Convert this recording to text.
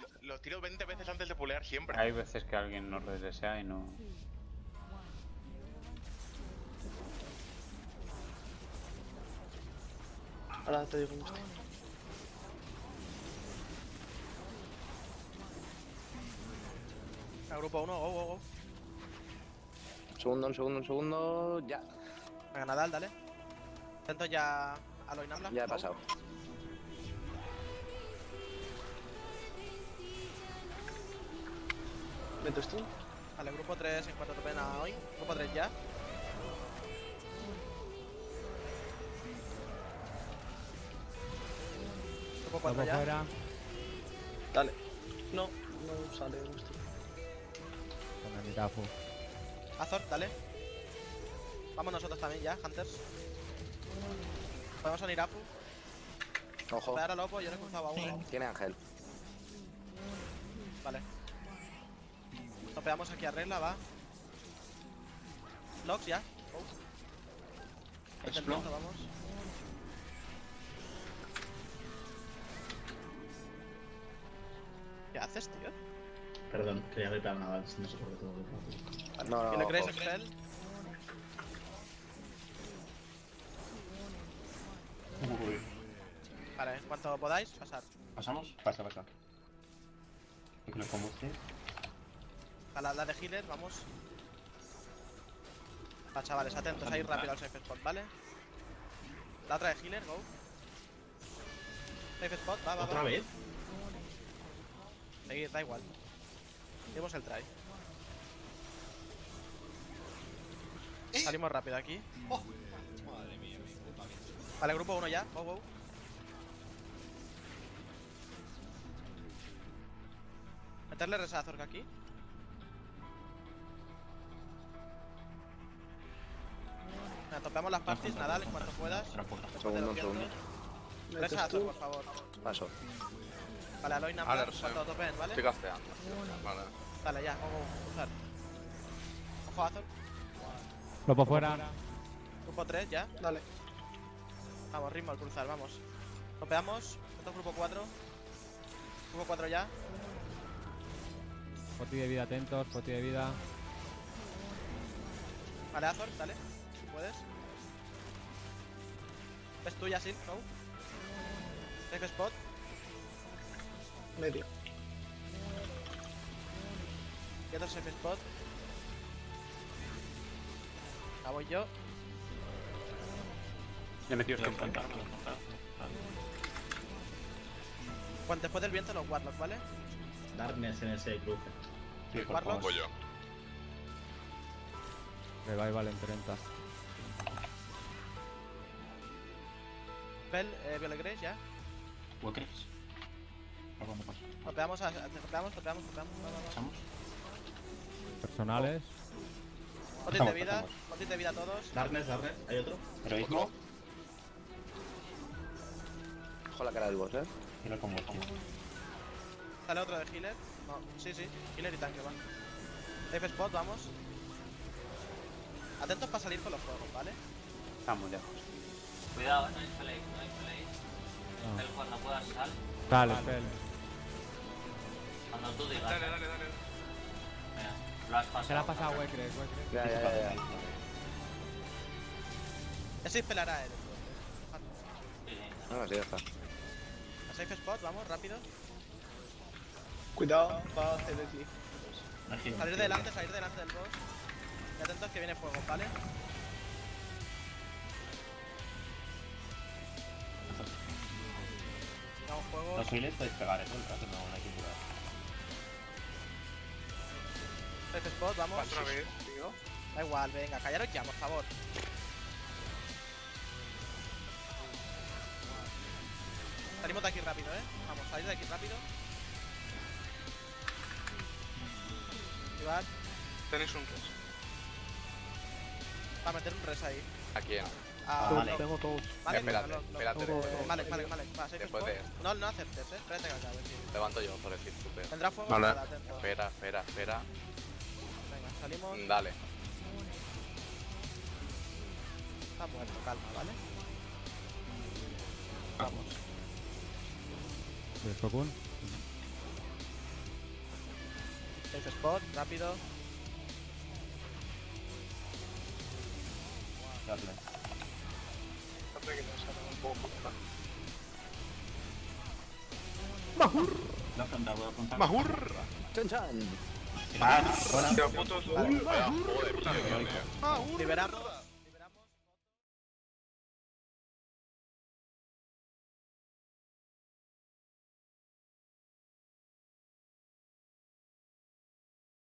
los, los tiro 20 veces antes de pulear siempre. Hay veces que alguien no lo desea y no. Ahora te digo está. El grupo 1, go, go, go. Un segundo, un segundo, un segundo. Ya, Venga, Nadal, dale. Atento ya a lo inhabla. ya he pasado. ¿Metes tú? Vale, grupo 3 en cuanto topen a hoy. Grupo 3 ya. Grupo 4 Topo ya. fuera. Dale. No, no sale esto. Con el. Azor, dale. Vamos nosotros también ya, Hunters. Podemos unir a Apu. Ojo, Pegar a Lopo, yo le he cruzado a uno. tiene ángel. Vale. Topeamos aquí a regla, va. Locks ya. Oh. Vamos. ¿Qué haces, tío? Perdón, quería gritar nada, no sé por qué tengo que. No, no, ¿Y le creéis. Excel? Uy. Vale, en cuanto podáis, pasar. ¿Pasamos? Pasa, pasa. Que combuste. A la, la de healer, vamos. Va, chavales, atentos, ahí rápido al safe spot, ¿vale? La otra de healer, go. Safe spot, va, va, ¿Otra va. vez? Seguid, da igual. Dimos el try. Salimos rápido aquí. Vale, grupo 1 ya, go, go. Meterle resa a Zorka aquí. Venga, topeamos las parties, Nadal, en cuanto puedas. Un segundo, un segundo. A por favor. Paso. Vale, Aloy Resa. cuanto topen, ¿vale? Estoy casteando. Vale. Dale, ya, go, go, cruzar. Ojo a Thor. Lopo fuera. Grupo 3 ya. Dale. Vamos, ritmo al cruzar, vamos. Topeamos. Otro grupo 4. Grupo 4 ya. Poti de vida atentos, poti de vida. Vale, Azor, dale. Puedes. Es tuya, Sil, go. Safe spot. Medio. Y otro safe spot. La voy yo. Le he metido quiero enfrentar. Cuando después del viento, los Warlocks, ¿vale? Darkness en ese cruce. Sí, Warlocks. Voy yo. Revival en 30. Bell, eh, Grace ya. ¿Walkers? ¿A cuándo pasa? Topeamos, a- topeamos, topeamos, topeamos. Va, va, va. ¿Pasamos? Personales. Botín de vida, botín de vida todos. Darkness, Darkness, ¿hay otro? Heroísmo. Ojo la cara del boss, eh. Tiro combuste. Sale otro de healer. No, sí, sí. Healer y tanque, va. Safe spot, vamos. Atentos para salir con los fuegos, ¿vale? Estamos lejos. Cuidado, no hay play, no hay play. Ah. Cuando puedas sal, Dale, spell. cuando tú digas. Dale, dale, dale. Mira, lo has pasado. Se la ha pasado Wekres, Wekres. Ya, ya, ya. ya. Ese pelará él. Sí, sí. No, sí, ya está. A safe spot, vamos, rápido. Cuidado, va a hacer el clip. Salir delante, salir delante del boss. Y atentos que viene fuego, ¿vale? Vamos fuego. Los healers podéis pegar. Todo el rato, no, no hay que curar. Spot, vamos. Otra vez, tío. Da igual, venga, callaros ya, por favor. Salimos de aquí rápido, eh. Vamos, salir de aquí rápido. Iván, Tenéis un res. va a meter un res ahí. ¿A quién? Ah, vale. Tengo todos. Vale, espérate, espérate. Vale, vale, vale. Después spot. de- No, no aceptes, eh. Espérate que acabe. Levanto yo por decir súper. Tendrá fuego, Vale. Espera, espera, espera. Venga, salimos. Dale. Está muerto, calma, ¿vale? Vamos. ¿Del Cocoon? Safe spot, rápido. Darle. Fíjate que un poco. Voy a afrontar. ¡Mahur! Chan chan. Putos. Vaya,